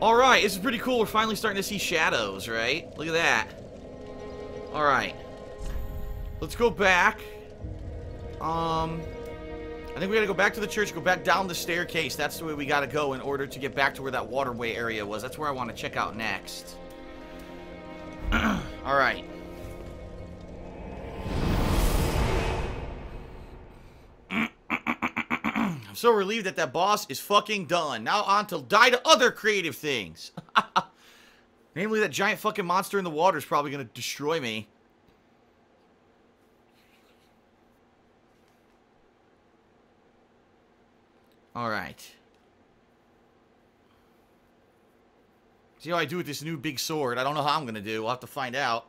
Alright, this is pretty cool. We're finally starting to see shadows, right? Look at that. Alright. Let's go back. Um... I think we gotta go back to the church, go back down the staircase. That's the way we gotta go in order to get back to where that waterway area was. That's where I want to check out next. Alright. So relieved that that boss is fucking done. Now on to die to other creative things. Namely, that giant fucking monster in the water is probably gonna destroy me. Alright. See how I do with this new big sword. I don't know how I'm gonna do. We'll have to find out.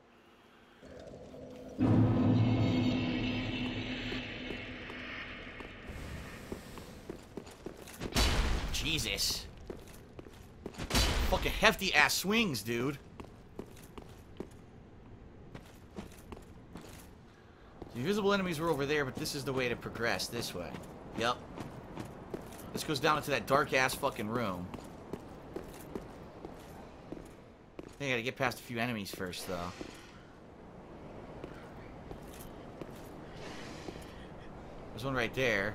Jesus. Fucking hefty ass swings, dude. The invisible enemies were over there, but this is the way to progress. This way. Yep. This goes down into that dark ass fucking room. I think I gotta get past a few enemies first, though. There's one right there.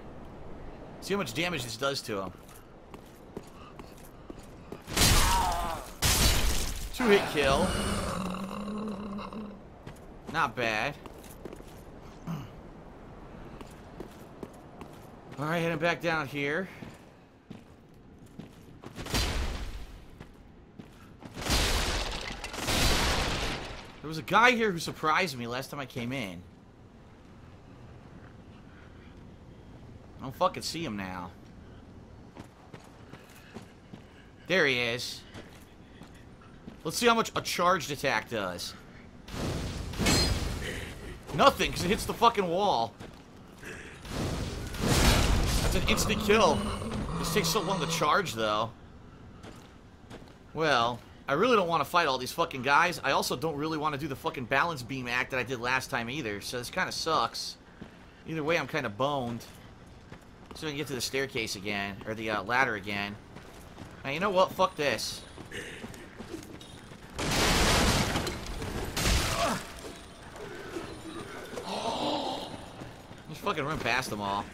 See how much damage this does to him. Two hit kill. Not bad. Alright, heading back down here. There was a guy here who surprised me last time I came in. I don't fucking see him now. There he is. Let's see how much a charged attack does. Nothing, because it hits the fucking wall. That's an instant kill. This takes so long to charge, though. Well, I really don't want to fight all these fucking guys. I also don't really want to do the fucking balance beam act that I did last time either, so this kind of sucks. Either way, I'm kind of boned. So I can get to the staircase again, or the uh, ladder again. Now, you know what? Fuck this. Fucking run past them all.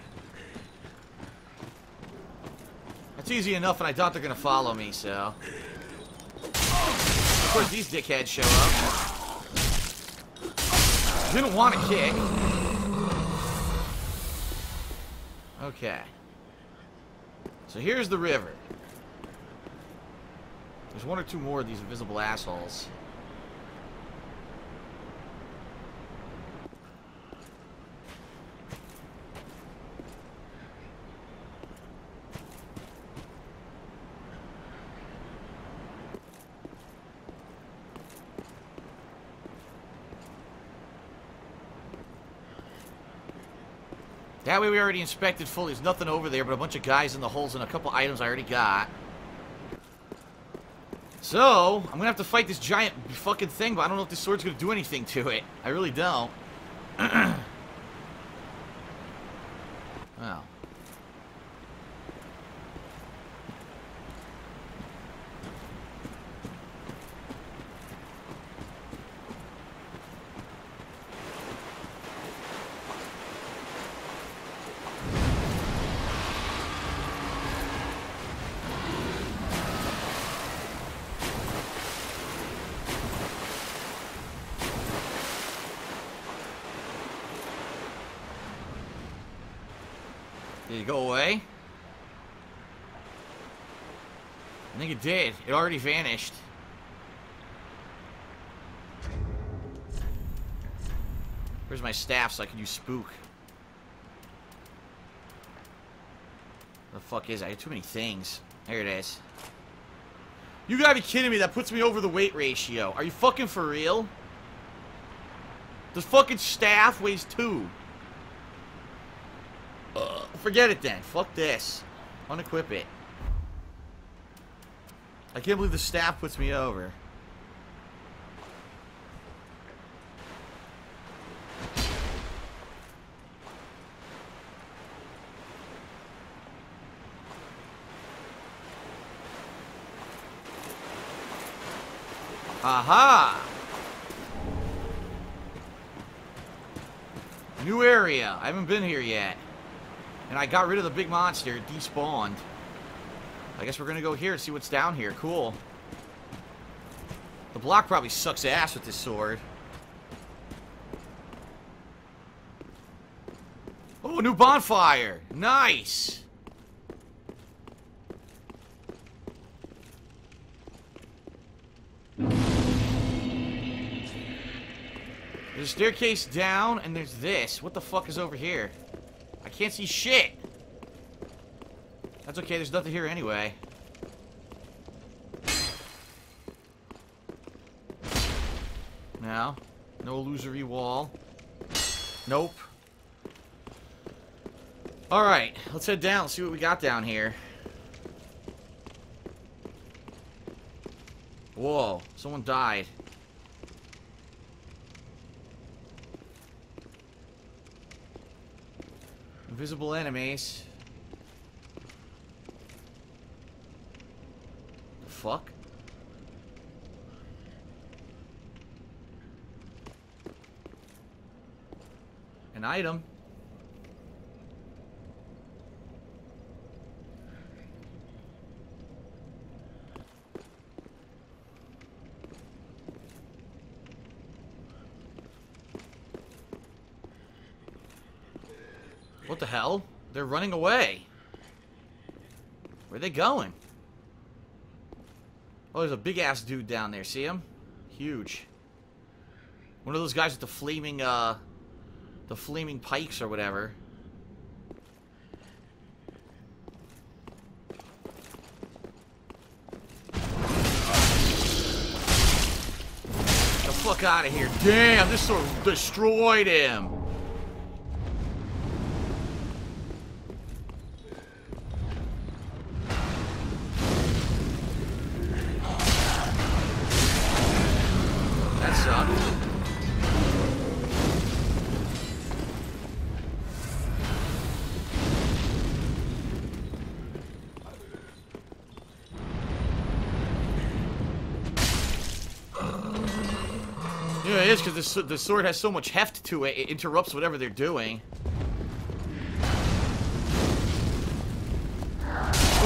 That's easy enough, and I doubt they're gonna follow me, so... Of course, these dickheads show up. Didn't want to kick. Okay. So here's the river. There's one or two more of these invisible assholes. That way we already inspected fully. There's nothing over there but a bunch of guys in the holes and a couple items I already got. So, I'm gonna have to fight this giant fucking thing, but I don't know if this sword's gonna do anything to it. I really don't. Did it go away? I think it did. It already vanished. Where's my staff so I can use spook? The fuck is that? I have too many things. There it is. You gotta be kidding me. That puts me over the weight ratio. Are you fucking for real? The fucking staff weighs two. Forget it then. Fuck this. Unequip it. I can't believe the staff puts me over. Aha! New area. I haven't been here yet. And I got rid of the big monster. It despawned. I guess we're gonna go here and see what's down here. Cool. The block probably sucks ass with this sword. Oh, a new bonfire! Nice! There's a staircase down, and there's this. What the fuck is over here? Can't see shit! That's okay, there's nothing here anyway. Now, no illusory wall. Nope. Alright, let's head down, see what we got down here. Whoa, someone died. Invisible enemies. The fuck? An item. What the hell? They're running away. Where are they going? Oh, there's a big-ass dude down there. See him? Huge. One of those guys with the flaming, uh... The flaming pikes or whatever. the fuck out of here. Damn, this sword destroyed him. Is because the, the sword has so much heft to it, it interrupts whatever they're doing.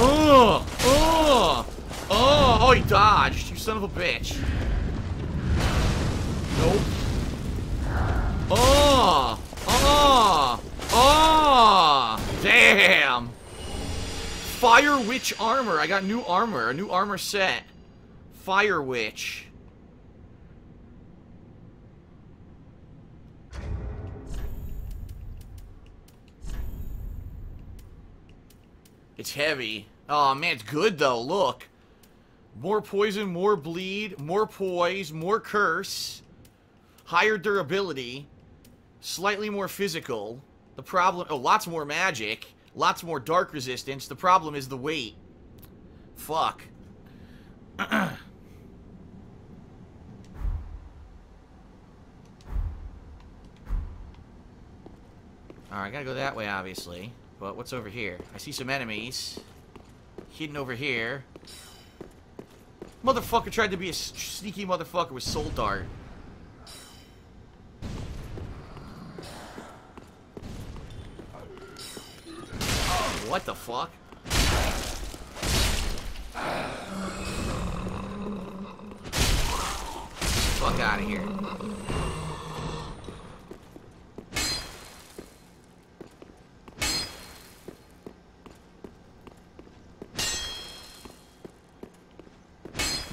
Oh! Oh! Oh! Oh, he dodged, you son of a bitch. Nope. Oh! Oh! Oh! Damn! Fire Witch armor. I got new armor. A new armor set. Fire Witch. It's heavy. Oh man, it's good though. Look. More poison, more bleed, more poise, more curse, higher durability, slightly more physical. The problem, oh, lots more magic, lots more dark resistance. The problem is the weight. Fuck. Alright, I gotta go that way, obviously. But what's over here? I see some enemies. Hidden over here. Motherfucker tried to be a sneaky motherfucker with soul dart. What the fuck? Fuck out of here.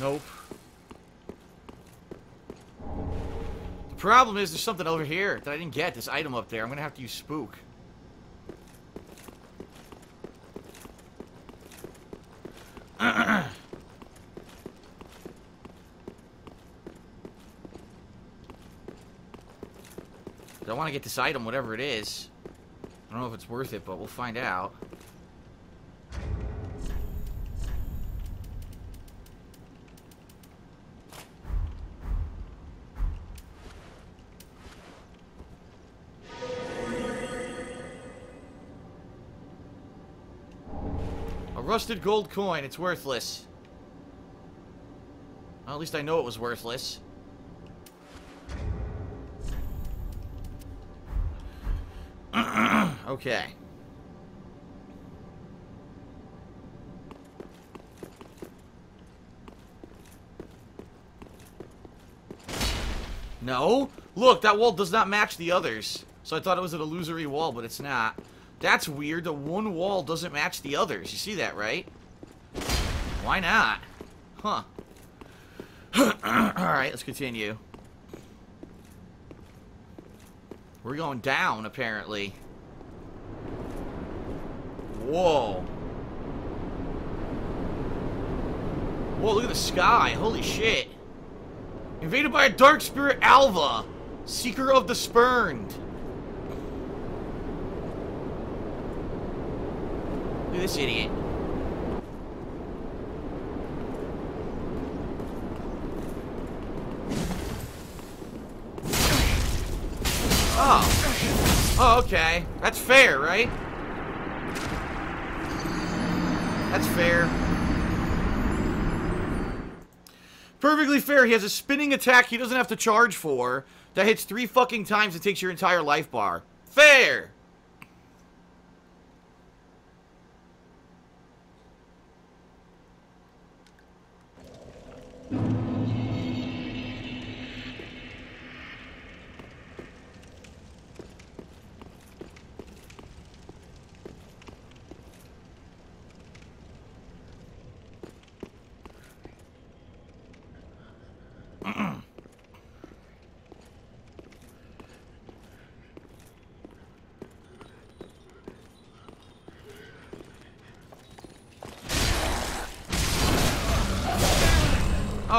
Nope. The problem is there's something over here that I didn't get. This item up there. I'm gonna have to use spook. I want to get this item, whatever it is. I don't know if it's worth it, but we'll find out. Rusted gold coin. It's worthless. Well, at least I know it was worthless. okay. No? Look, that wall does not match the others. So I thought it was an illusory wall, but it's not. That's weird. The one wall doesn't match the others. You see that, right? Why not? Huh. Alright, let's continue. We're going down, apparently. Whoa. Whoa, look at the sky. Holy shit. Invaded by a dark spirit Alva, seeker of the spurned. At this idiot. Oh. Oh, okay. That's fair, right? That's fair. Perfectly fair. He has a spinning attack he doesn't have to charge for that hits three fucking times and takes your entire life bar. Fair! you.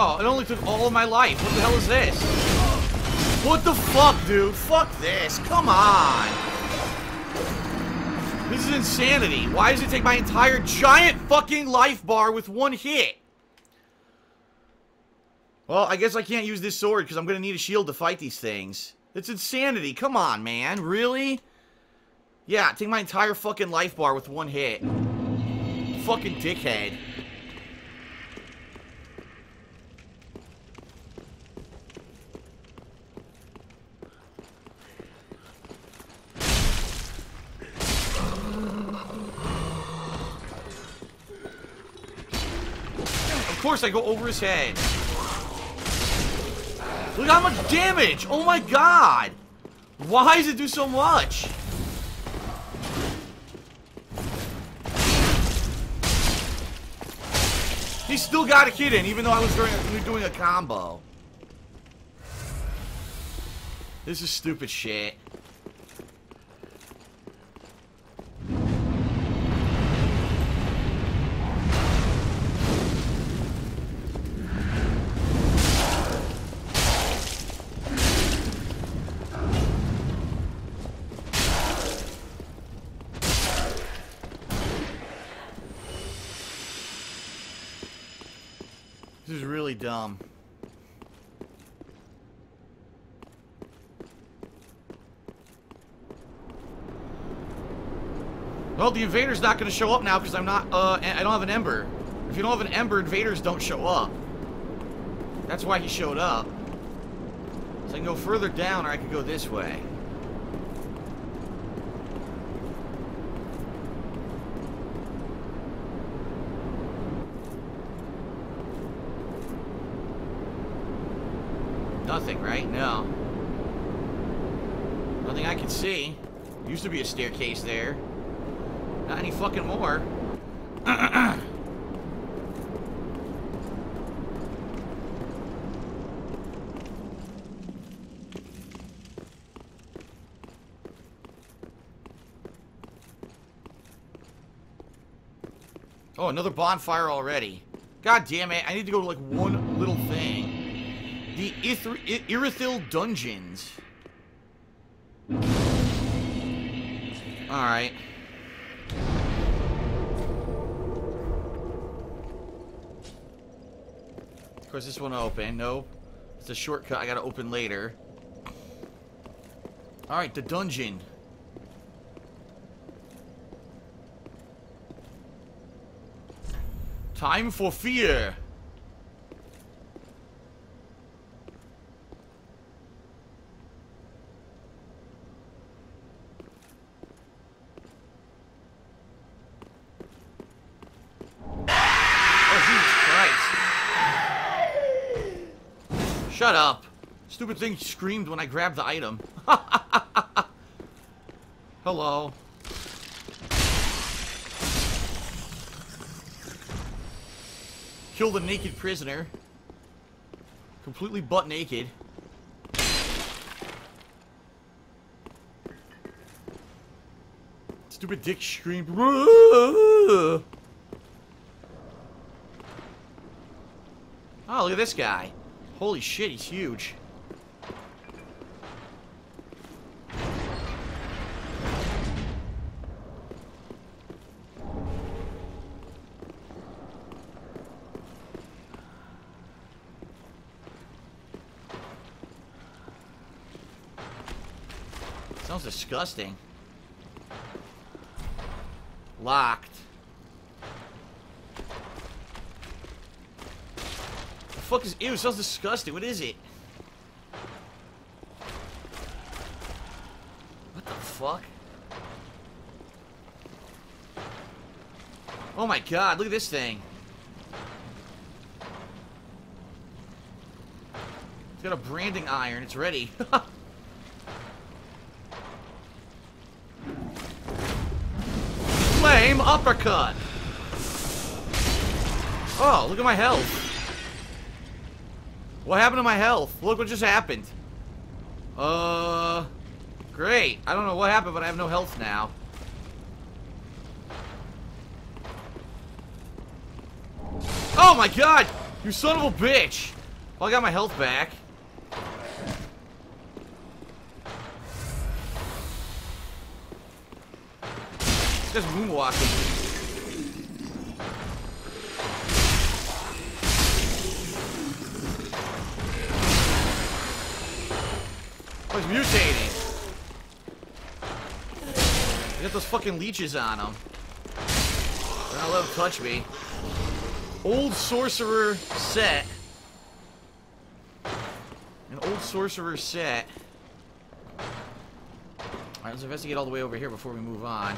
Oh, it only took all of my life. What the hell is this? What the fuck, dude? Fuck this. Come on. This is insanity. Why does it take my entire giant fucking life bar with one hit? Well, I guess I can't use this sword because I'm going to need a shield to fight these things. It's insanity. Come on, man. Really? Yeah, take my entire fucking life bar with one hit. Fucking dickhead. Of course I go over his head. Look how much damage! Oh my god! Why does it do so much? He still got a kid in, even though I was doing a combo. This is stupid shit. This is really dumb. Well, the invader's not going to show up now because I'm not, uh, I don't have an ember. If you don't have an ember, invaders don't show up. That's why he showed up. So I can go further down or I can go this way. Nothing, right? No. Nothing I can see. Used to be a staircase there. Not any fucking more. oh, another bonfire already. God damn it, I need to go to like one little thing. Irithyll Dungeons. Alright. Of course, this one open. No, It's a shortcut I gotta open later. Alright, the dungeon. Time for fear. Shut up. Stupid thing screamed when I grabbed the item. Hello. Kill the naked prisoner. Completely butt naked. Stupid dick screamed. Oh, look at this guy. Holy shit, he's huge. Sounds disgusting. Locked. The fuck is... Ew, sounds disgusting. What is it? What the fuck? Oh my god, look at this thing. It's got a branding iron. It's ready. Flame uppercut. Oh, look at my health. What happened to my health? Look what just happened. Uh, great. I don't know what happened, but I have no health now. Oh my god! You son of a bitch! Well, I got my health back. Guy's moonwalking. He's mutating. I got those fucking leeches on him. They're not let him touch me. Old sorcerer set. An old sorcerer set. Alright, let's investigate all the way over here before we move on.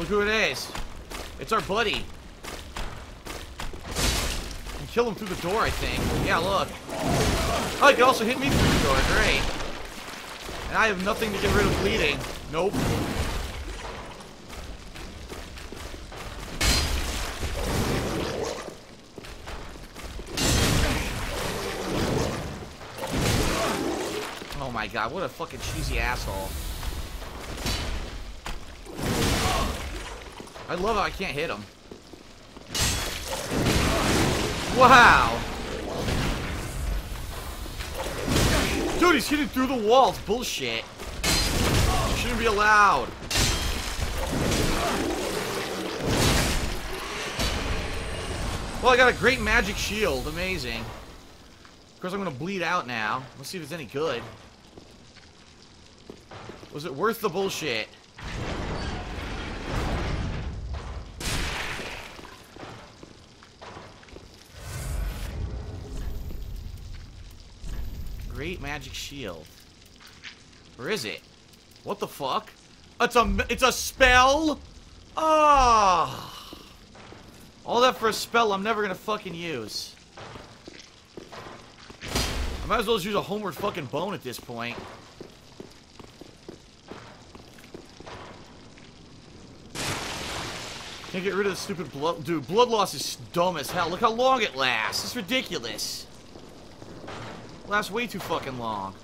Look who it is. It's our buddy. And kill him through the door, I think. Yeah, look. Oh, he can also hit me through the door. Great. And I have nothing to get rid of bleeding. Nope. Oh my god, what a fucking cheesy asshole. I love how I can't hit him. Wow! Dude, he's hitting through the walls. Bullshit. Shouldn't be allowed. Well, I got a great magic shield. Amazing. Of course, I'm going to bleed out now. Let's see if it's any good. Was it worth the bullshit? Great magic shield. Where is it? What the fuck? It's a it's a spell. Ah. Oh. All that for a spell I'm never gonna fucking use. I might as well just use a homeward fucking bone at this point. Can't get rid of the stupid blood. Dude, blood loss is dumb as hell. Look how long it lasts. It's ridiculous. Lasts way too fucking long.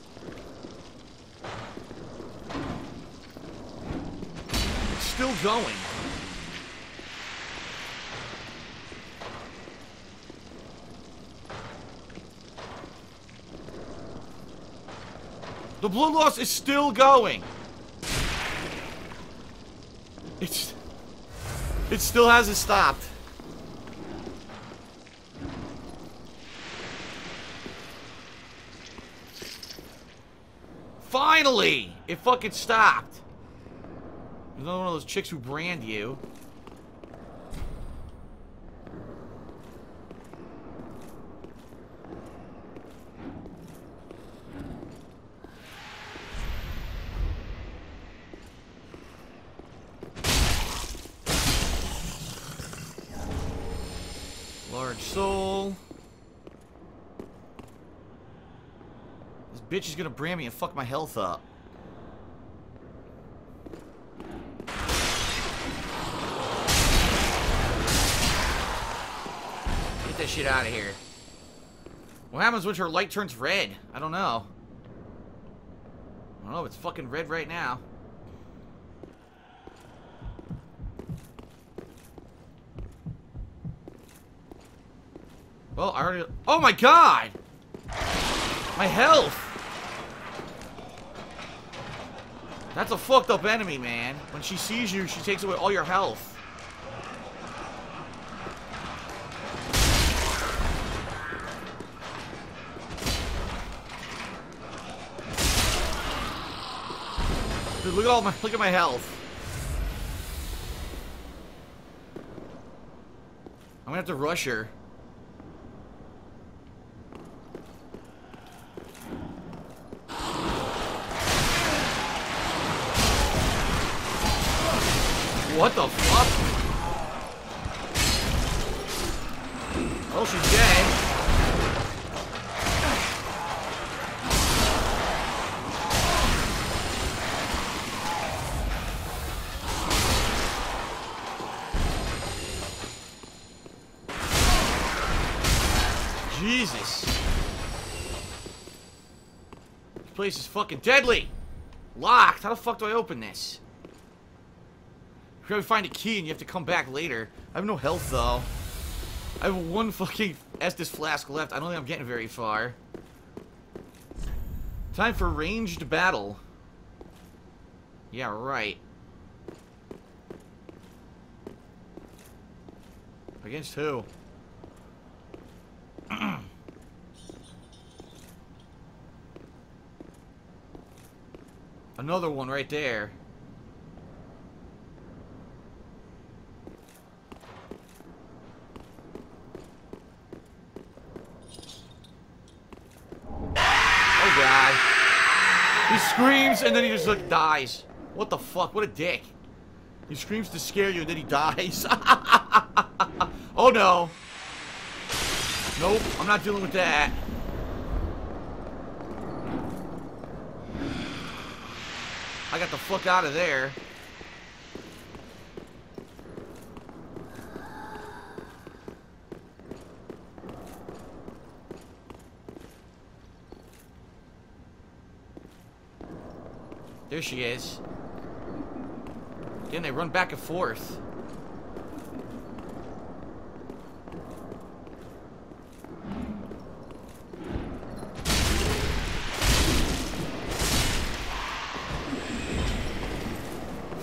It's still going. The blood loss is still going. It's... It still hasn't stopped. Finally! It fucking stopped. Another one of those chicks who brand you. Large soul. Gonna brand me and fuck my health up. Get this shit out of here. What happens when her light turns red? I don't know. I don't know, it's fucking red right now. Well, I already... Oh my god! My health! That's a fucked up enemy, man. When she sees you, she takes away all your health. Dude, look at all my look at my health. I'm gonna have to rush her. Fucking deadly. Locked. How the fuck do I open this? You gotta find a key and you have to come back later. I have no health though. I have one fucking Estus flask left. I don't think I'm getting very far. Time for ranged battle. Yeah, right. Against who? Another one right there. Oh god. He screams and then he just like dies. What the fuck? What a dick. He screams to scare you and then he dies. oh no. Nope, I'm not dealing with that. I got the fuck out of there. There she is. Again, they run back and forth.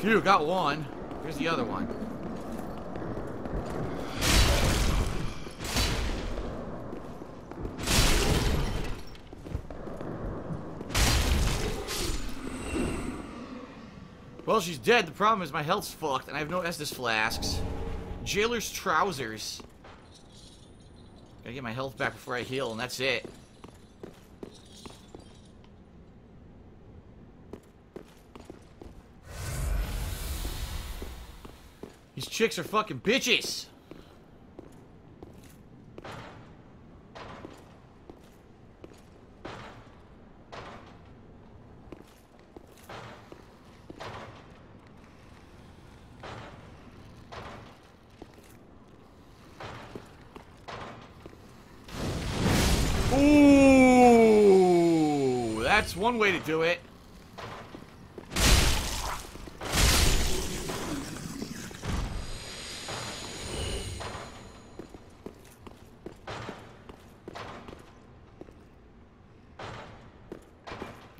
Phew, got one. Here's the other one. Well, she's dead. The problem is my health's fucked, and I have no Estus flasks. Jailer's trousers. Gotta get my health back before I heal, and that's it. These chicks are fucking bitches. Ooh, that's one way to do it.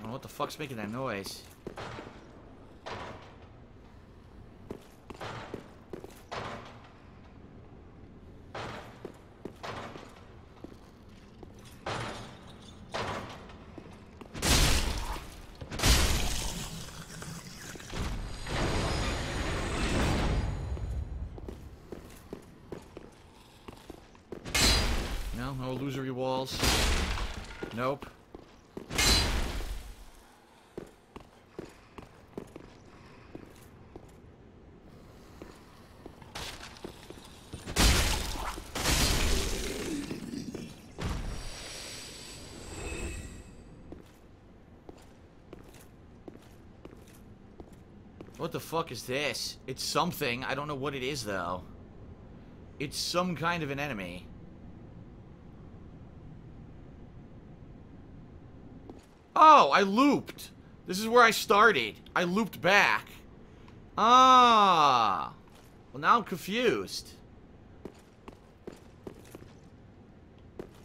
Oh, what the fuck's making that noise? No, no illusory walls. Nope. What the fuck is this? It's something. I don't know what it is, though. It's some kind of an enemy. Oh, I looped. This is where I started. I looped back. Ah. Well, now I'm confused.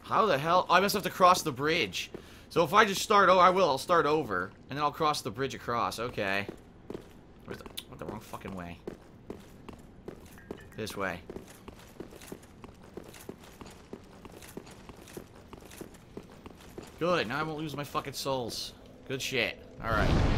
How the hell? Oh, I must have to cross the bridge. So if I just start, oh, I will. I'll start over, and then I'll cross the bridge across. Okay. Where's the, what the wrong fucking way? This way. Good. Now I won't lose my fucking souls. Good shit. All right.